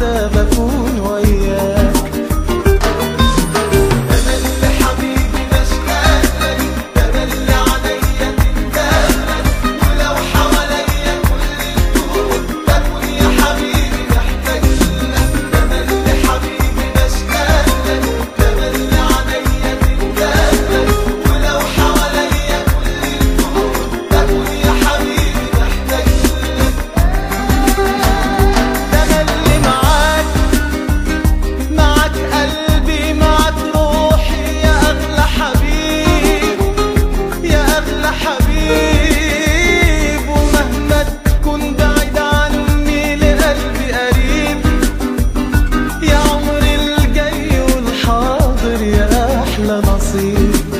تبقى nasip